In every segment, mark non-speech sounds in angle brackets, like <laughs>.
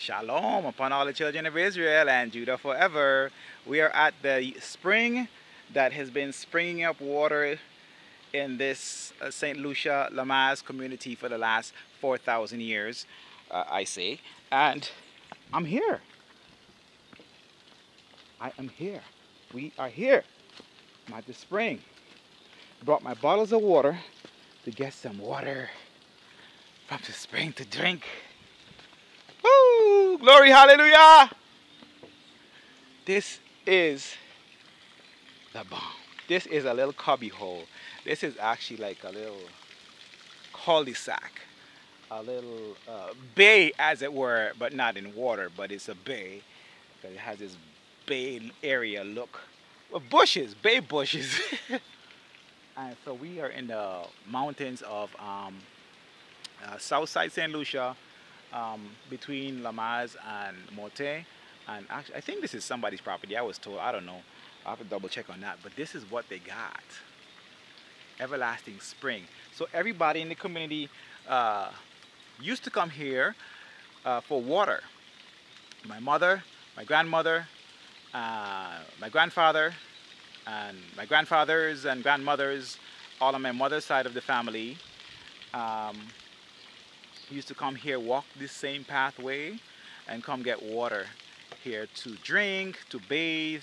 Shalom upon all the children of Israel and Judah forever. We are at the spring that has been springing up water in this uh, St. Lucia La'maz community for the last 4,000 years, uh, I say. And I'm here. I am here. We are here. I'm at the spring. Brought my bottles of water to get some water from the spring to drink. Glory, hallelujah! This is the bomb. This is a little cubby hole. This is actually like a little cul-de-sac, a little uh, bay, as it were, but not in water, but it's a bay. Because it has this bay area look. Well, bushes, bay bushes. <laughs> and so we are in the mountains of um, uh, Southside St. Lucia, um, between La'maz and Mote. And actually, I think this is somebody's property. I was told. I don't know. I have to double check on that. But this is what they got. Everlasting Spring. So everybody in the community uh, used to come here uh, for water. My mother, my grandmother, uh, my grandfather, and my grandfathers and grandmothers, all on my mother's side of the family, um, used to come here, walk this same pathway, and come get water here to drink, to bathe,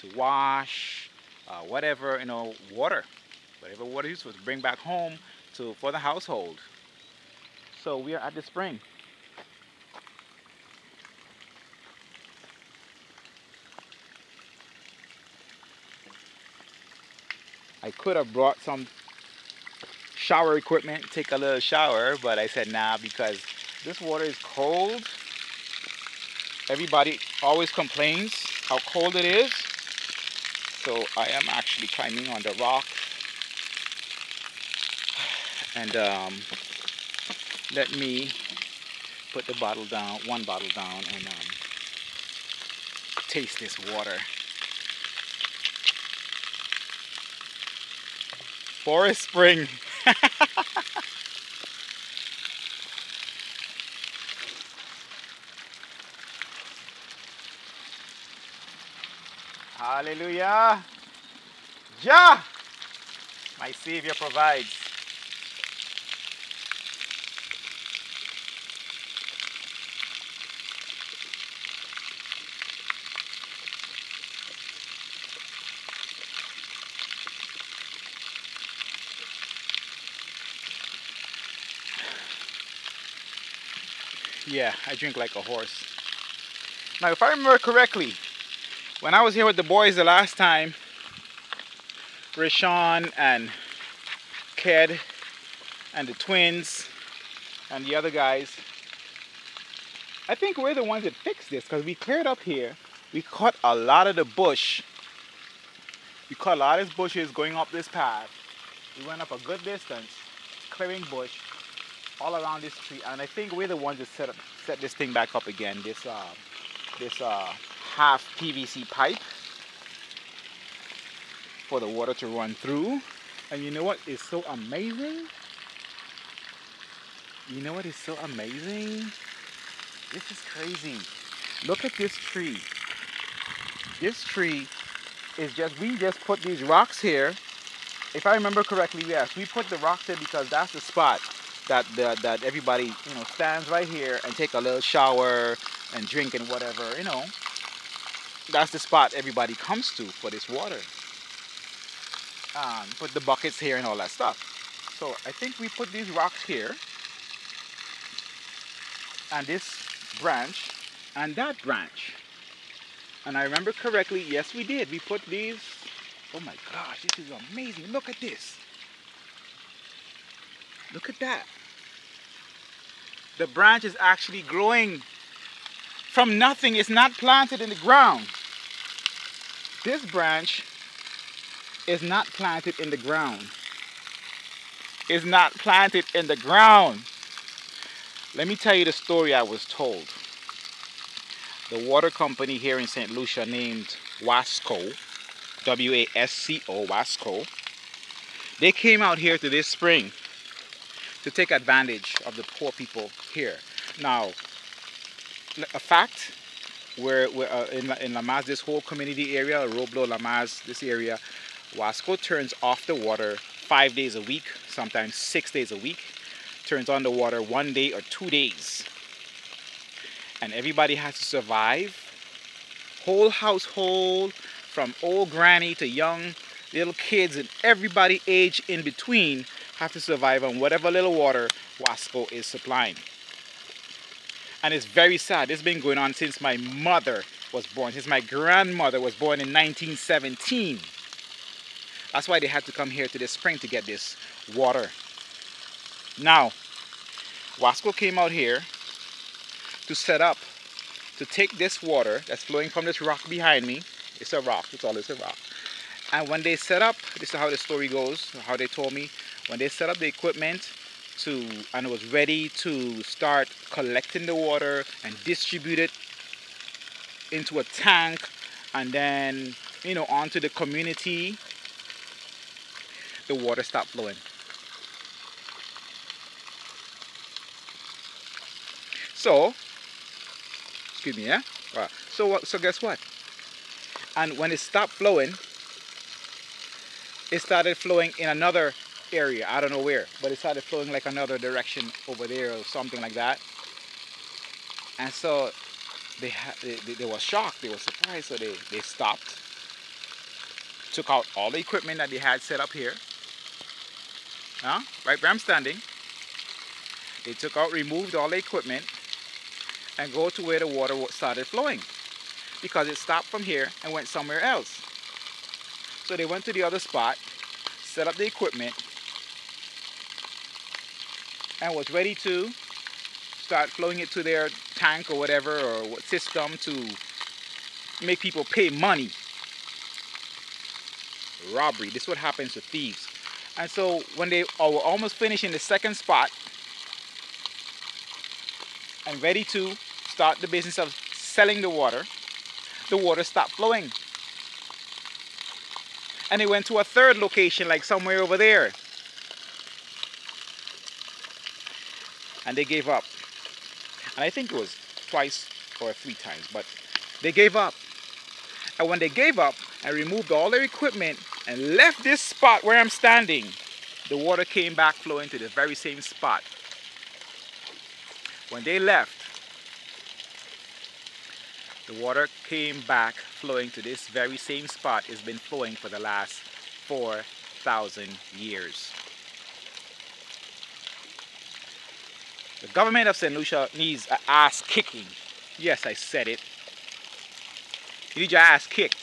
to wash, uh, whatever, you know, water. Whatever water supposed to bring back home to for the household. So we are at the spring. I could have brought some shower equipment, take a little shower, but I said nah because this water is cold. Everybody always complains how cold it is. So I am actually climbing on the rock and um, let me put the bottle down, one bottle down and um, taste this water. Forest Spring. <laughs> Hallelujah. Jah, my Savior provides. Yeah, I drink like a horse. Now, if I remember correctly, when I was here with the boys the last time, Rashawn and Ked and the twins and the other guys, I think we're the ones that fixed this because we cleared up here. We cut a lot of the bush. We cut a lot of bushes going up this path. We went up a good distance, clearing bush all around this tree. And I think we're the ones that set, up, set this thing back up again. This, uh, this uh, half PVC pipe for the water to run through. And you know what is so amazing? You know what is so amazing? This is crazy. Look at this tree. This tree is just, we just put these rocks here. If I remember correctly, yes, we put the rocks there because that's the spot that, that, that everybody, you know, stands right here and take a little shower and drink and whatever, you know. That's the spot everybody comes to for this water. Um, put the buckets here and all that stuff. So I think we put these rocks here and this branch and that branch. And I remember correctly, yes we did. We put these, oh my gosh, this is amazing. Look at this. Look at that. The branch is actually growing from nothing. It's not planted in the ground. This branch is not planted in the ground. Is not planted in the ground. Let me tell you the story I was told. The water company here in St. Lucia named Wasco, W-A-S-C-O, Wasco, they came out here to this spring to take advantage of the poor people here. Now, a fact where, where uh, in, in La'maz, this whole community area, Roblot, La'maz, this area, Wasco turns off the water five days a week, sometimes six days a week. Turns on the water one day or two days. And everybody has to survive. Whole household, from old granny to young little kids and everybody age in between have to survive on whatever little water Wasco is supplying. And it's very sad. It's been going on since my mother was born, since my grandmother was born in 1917. That's why they had to come here to the spring to get this water. Now, Wasco came out here to set up, to take this water that's flowing from this rock behind me. It's a rock, it's all it's a rock. And when they set up, this is how the story goes, how they told me, when they set up the equipment to and was ready to start collecting the water and distribute it into a tank and then you know onto the community the water stopped flowing so excuse me yeah right. so so guess what and when it stopped flowing it started flowing in another area. I don't know where, but it started flowing like another direction over there or something like that. And so they, they, they, were shocked, they were surprised, so they, they stopped, took out all the equipment that they had set up here, huh? right where I'm standing. They took out, removed all the equipment, and go to where the water started flowing because it stopped from here and went somewhere else. So they went to the other spot, set up the equipment, and was ready to start flowing it to their tank or whatever or what system to make people pay money. Robbery. This is what happens to thieves. And so when they were almost finishing the second spot and ready to start the business of selling the water, the water stopped flowing. And they went to a third location, like somewhere over there. And they gave up. And I think it was twice or three times, but they gave up. And when they gave up and removed all their equipment and left this spot where I'm standing, the water came back flowing to the very same spot. When they left, the water came back flowing to this very same spot. It's been flowing for the last 4,000 years. The government of St. Lucia needs an ass kicking. Yes, I said it. You need your ass kicked.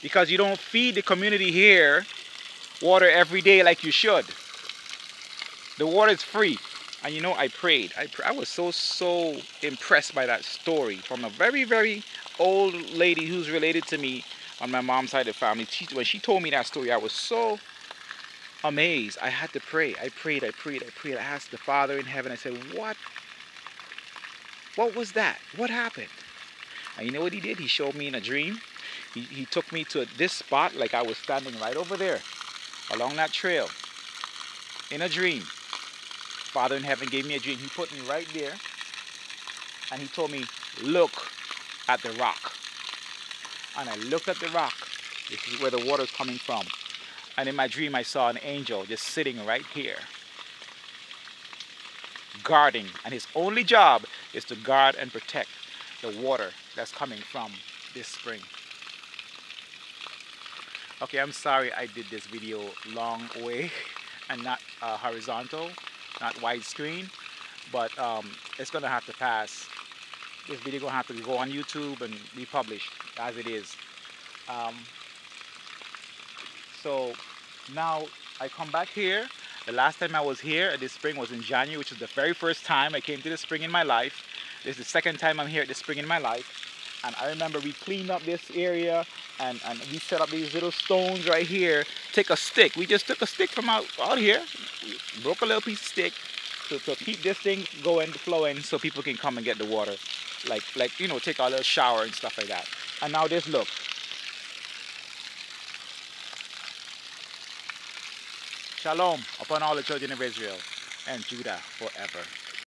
Because you don't feed the community here water every day like you should. The water is free. And you know, I prayed. I, I was so, so impressed by that story from a very, very old lady who's related to me on my mom's side of the family. She, when she told me that story, I was so amazed. I had to pray. I prayed, I prayed, I prayed. I asked the Father in heaven, I said, What? What was that? What happened? And you know what he did? He showed me in a dream. He, he took me to this spot, like I was standing right over there, along that trail, in a dream. Father in heaven gave me a dream. He put me right there, and he told me, Look at the rock. And I looked at the rock. This is where the water is coming from. And in my dream, I saw an angel just sitting right here, guarding. And his only job is to guard and protect the water that's coming from this spring. Okay, I'm sorry I did this video long way <laughs> and not uh, horizontal, not widescreen, but um, it's gonna have to pass. This video gonna have to go on YouTube and be published as it is. Um, so now I come back here. The last time I was here at this spring was in January, which is the very first time I came to the spring in my life. This is the second time I'm here at the spring in my life. And I remember we cleaned up this area and, and we set up these little stones right here. Take a stick. We just took a stick from out, out here, broke a little piece of stick to, to keep this thing going, flowing so people can come and get the water. Like, like, you know, take a little shower and stuff like that. And now this look. Shalom upon all the children of Israel and Judah forever.